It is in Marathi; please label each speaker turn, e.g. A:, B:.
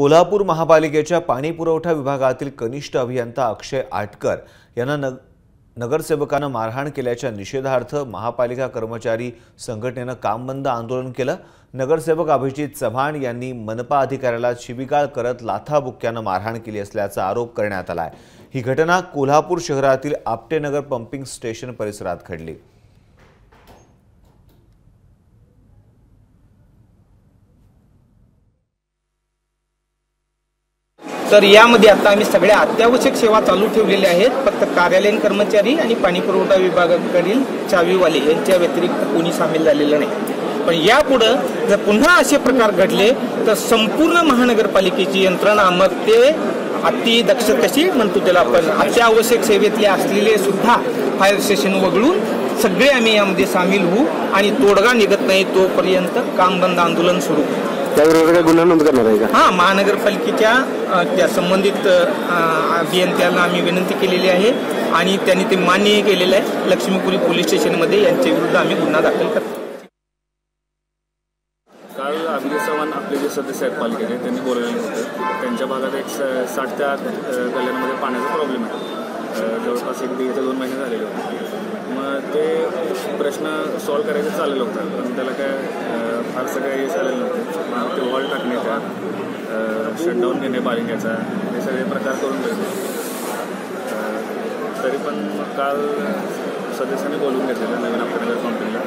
A: कोल्हापूर महापालिकेच्या पाणी पुरवठा विभागातील कनिष्ठ अभियंता अक्षय आटकर यांना नग नगरसेवकानं मारहाण केल्याच्या निषेधार्थ महापालिका कर्मचारी संघटनेनं काम बंद आंदोलन केलं. नगरसेवक अभिजित चव्हाण यांनी मनपा अधिकाऱ्याला शिबिगाळ करत लाथाबुक्क्यानं मारहाण केली असल्याचा आरोप करण्यात आला आहे ही घटना कोल्हापूर शहरातील आपटेनगर पंपिंग स्टेशन परिसरात घडली.
B: तर यामध्ये आता आम्ही सगळ्या अत्यावश्यक सेवा चालू ठेवलेल्या आहेत. फक्त कार्यालयीन कर्मचारी आणि पाणी पुरवठा विभागाकडील चावीवाले यांच्या व्यतिरिक्त कोणी सामील झालेलं नाही. पण यापुढं जर पुन्हा असे प्रकार घडले तर संपूर्ण महानगरपालिकेची यंत्रणा मग ते अति दक्ष कशी म्हणतो त्याला आपण. अत्यावश्यक सेवेतले असलेले सुद्धा फायर स्टेशन वगळून सगळे आम्ही यामध्ये सामील होऊ आणि तोडगा निघत नाही तोपर्यंत काम बंद आंदोलन सुरू.
C: त्याविरोधात काही गुन्हा नोंद करणार आहे का?
B: हा महानगरपालिकेच्या त्या संबंधित अभियंत्याला आम्ही विनंती केलेली आहे आणि त्यांनी ते मान्य केलेलं आहे. लक्ष्मीपुरी पोलीस स्टेशनमध्ये यांच्या विरुद्ध आम्ही गुन्हा दाखल करतो
D: काल अभिजित चव्हाण आपले जे सदस्य आहेत पालिकेचे त्यांनी बोलवलेलं होतं. त्यांच्या भागात एक स- साठ ते आठ अ, गल्ल्यांमध्ये पाण्याचा प्रॉब्लेम आहे. जवळपास एक दीड ते दोन महिने झालेले होते. मग ते प्रश्न सॉल्व करायचं चाललेलं होतं. पण त्याला काय फारसं काही झालेलं नव्हतं मग ते वॉल टाकणे का शटडाऊन घेणे पालिकेचा हे सगळे प्रकार करून घेतले तरी पण काल सदस्यांनी बोलून घेतलेलं नवीन आपल्यानगर कंपनीला